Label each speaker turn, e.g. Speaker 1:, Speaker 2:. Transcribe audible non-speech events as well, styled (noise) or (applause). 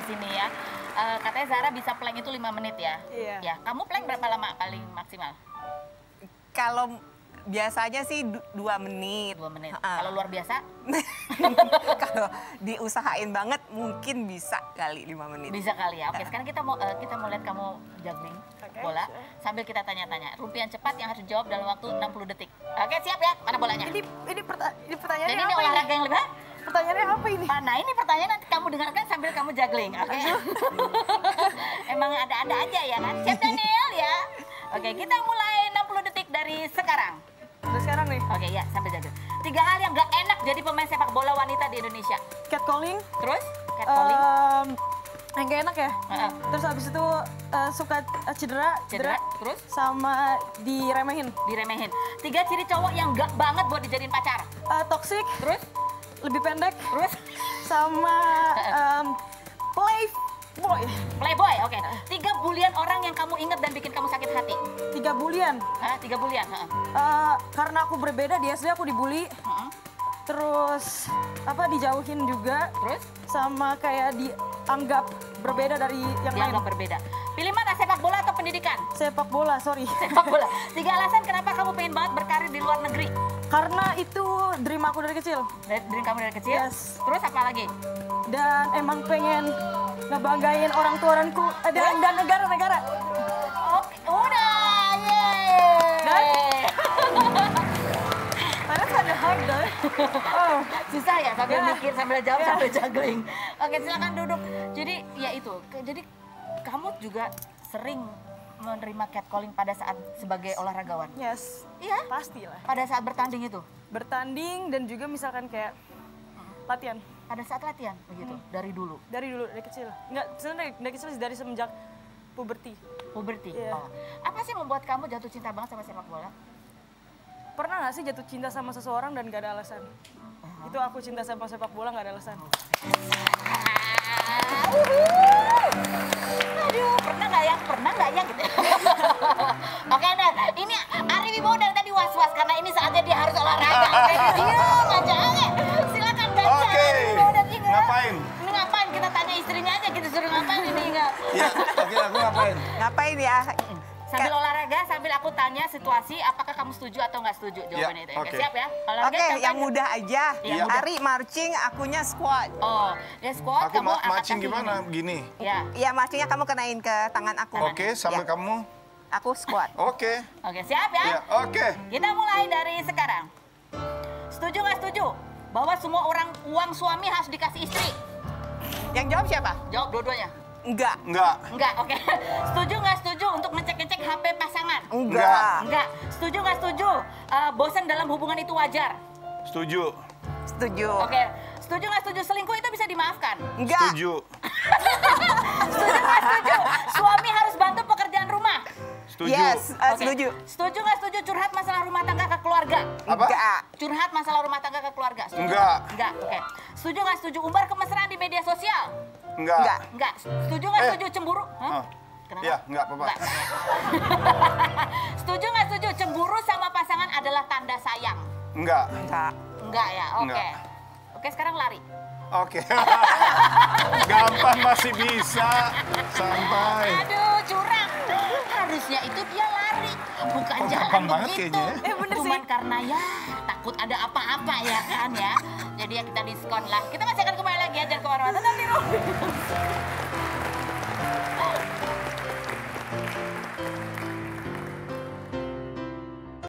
Speaker 1: di sini ya. Eh, katanya Zara bisa plank itu lima menit ya.
Speaker 2: Iya.
Speaker 1: Ya, kamu plank berapa lama paling maksimal?
Speaker 2: Kalau biasanya sih du- dua menit.
Speaker 1: Dua menit.
Speaker 2: Ha-ha.
Speaker 1: Kalau luar biasa (laughs)
Speaker 2: Kalau diusahain banget mungkin bisa kali lima menit.
Speaker 1: bisa kali ya. Oke, sekarang kita mau eh, kita mau lihat kamu juggling bola sambil kita tanya-tanya. Rumpian cepat yang harus dijawab dalam waktu 60 detik. Oke, siap ya? Mana bolanya?
Speaker 2: Ini ini, perta- ini pertanyaannya
Speaker 1: Jadi ini
Speaker 2: apa ini?
Speaker 1: olahraga yang lebih?
Speaker 2: Pertanyaannya apa ini?
Speaker 1: Ah, Nah ini pertanyaan nanti kamu dengarkan sambil kamu juggling, oke? (laughs) Emang ada-ada aja ya kan? Siap Daniel ya? Oke kita mulai 60 detik dari sekarang.
Speaker 2: Udah sekarang nih.
Speaker 1: Oke ya sambil juggling. Tiga hal yang gak enak jadi pemain sepak bola wanita di Indonesia.
Speaker 2: Catcalling.
Speaker 1: Terus catcalling,
Speaker 2: em, yang gak enak ya.
Speaker 1: Heeh.
Speaker 2: Terus habis itu eh, suka eh, cedera,
Speaker 1: cedera, terus
Speaker 2: sama diremehin.
Speaker 1: diremehin. Tiga ciri cowok yang gak banget buat dijadiin pacar.
Speaker 2: Eh, toxic,
Speaker 1: Terus,
Speaker 2: lebih pendek,
Speaker 1: terus
Speaker 2: sama em, playboy.
Speaker 1: playboy, oke. Tiga bulian orang yang kamu ingat dan bikin kamu sakit hati.
Speaker 2: Tiga bulian.
Speaker 1: Hah, tiga bulian.
Speaker 2: Eh, karena aku berbeda di SD aku dibully.
Speaker 1: Heeh.
Speaker 2: Terus apa dijauhin juga
Speaker 1: Terus
Speaker 2: sama kayak dianggap berbeda dari yang lain.
Speaker 1: dianggap berbeda. Pilih mana sepak bola atau pendidikan?
Speaker 2: Sepak bola, sorry.
Speaker 1: sepak bola. Tiga alasan kenapa kamu pengen banget berkarir di luar negeri.
Speaker 2: Karena itu dream aku dari kecil.
Speaker 1: Dari, dari kamu dari kecil.
Speaker 2: Yes.
Speaker 1: Terus apa lagi?
Speaker 2: Dan emang pengen ngebanggain orang tua orangku eh, dan, dan negara-negara.
Speaker 1: Oke, udah. Yeay. (laughs)
Speaker 2: Karena ada hard deh. Oh,
Speaker 1: Susah ya sambil
Speaker 2: Ya.
Speaker 1: mikir, sambil jawab,
Speaker 2: Ya.
Speaker 1: sambil juggling. Oke, silakan duduk. Jadi ya itu. Jadi kamu juga sering menerima catcalling pada saat sebagai olahragawan.
Speaker 2: yes.
Speaker 1: Iya.
Speaker 2: Pastilah.
Speaker 1: Pada saat bertanding itu.
Speaker 2: Bertanding dan juga misalkan kayak latihan
Speaker 1: Pada saat latihan begitu dari dulu.
Speaker 2: dari dulu dari kecil. Enggak, sebenarnya dari, dari kecil sih, dari semenjak puberti.
Speaker 1: Puberti.
Speaker 2: Iya.
Speaker 1: Oh. Apa sih membuat kamu jatuh cinta banget sama sepak bola?
Speaker 2: Pernah nggak sih jatuh cinta sama seseorang dan gak ada alasan? Itu aku cinta sama sepak bola gak ada alasan. (laughs)
Speaker 1: Aduh, Oke, diam aja. Silakan baca
Speaker 3: Oke. Ngapain?
Speaker 1: Ini ngapain? Kita tanya istrinya aja. Kita suruh ngapain ini Inga?
Speaker 3: Ya, oke aku ngapain?
Speaker 2: Ngapain ya?
Speaker 1: Sambil olahraga, sambil aku tanya situasi, apakah kamu setuju atau nggak setuju jawabannya itu? Oke,
Speaker 3: oke.
Speaker 1: siap ya? Olahraga
Speaker 2: Oke, yang mudah aja.
Speaker 1: Iya, mudah.
Speaker 2: Ari marching, akunya squat.
Speaker 1: Oh, dia squat,
Speaker 3: Aku
Speaker 1: kamu
Speaker 3: ma
Speaker 1: kaki
Speaker 3: gimana?
Speaker 1: gini.
Speaker 3: Gini.
Speaker 1: Ya,
Speaker 2: Iya, marchingnya kamu kenain ke tangan aku.
Speaker 3: Oke, sampai
Speaker 2: Ya,
Speaker 3: kamu.
Speaker 2: Aku squat.
Speaker 3: Oke.
Speaker 1: oke siap ya?
Speaker 3: Ya, oke.
Speaker 1: Kita mulai dari sekarang. Setuju nggak setuju bahwa semua orang uang suami harus dikasih istri?
Speaker 2: Yang jawab siapa?
Speaker 1: Jawab dua-duanya.
Speaker 2: Enggak.
Speaker 3: Enggak.
Speaker 1: Enggak, oke. (laughs) Setuju nggak setuju untuk ngecek-ngecek HP pasangan?
Speaker 2: Enggak.
Speaker 1: Enggak. Setuju nggak setuju eh, bosan dalam hubungan itu wajar?
Speaker 3: Setuju.
Speaker 2: Setuju.
Speaker 1: Oke. Setuju nggak setuju selingkuh itu bisa dimaafkan?
Speaker 2: Enggak.
Speaker 3: Setuju. (laughs)
Speaker 1: Setuju nggak setuju suami harus bantu?
Speaker 3: Setuju.
Speaker 2: Yes, eh,
Speaker 1: Oke.
Speaker 2: setuju.
Speaker 1: Setuju nggak setuju curhat masalah rumah tangga ke keluarga?
Speaker 3: Apa?
Speaker 2: Enggak.
Speaker 1: Curhat masalah rumah tangga ke keluarga? Setuju?
Speaker 3: Enggak.
Speaker 1: Enggak, oke. Setuju nggak setuju umbar kemesraan di media sosial?
Speaker 3: Enggak.
Speaker 2: Enggak.
Speaker 1: Enggak. Setuju nggak
Speaker 3: Eh.
Speaker 1: setuju cemburu? Hah?
Speaker 3: Ah.
Speaker 1: Kenapa?
Speaker 3: Ya, enggak apa-apa.
Speaker 1: Enggak. (laughs) setuju nggak setuju cemburu sama pasangan adalah tanda sayang?
Speaker 3: Enggak.
Speaker 2: Enggak.
Speaker 1: Enggak ya, oke.
Speaker 3: Enggak.
Speaker 1: Oke, sekarang lari.
Speaker 3: Oke. (laughs) Gampang masih bisa. Santai.
Speaker 1: Aduh ya itu dia lari, bukan
Speaker 3: oh,
Speaker 1: jalan begitu.
Speaker 2: Eh,
Speaker 1: Cuman karena ya takut ada apa-apa ya kan ya. Jadi ya kita diskon lah. Kita masih akan kembali lagi ya, jangan ke mana-mana. Tetap rumah.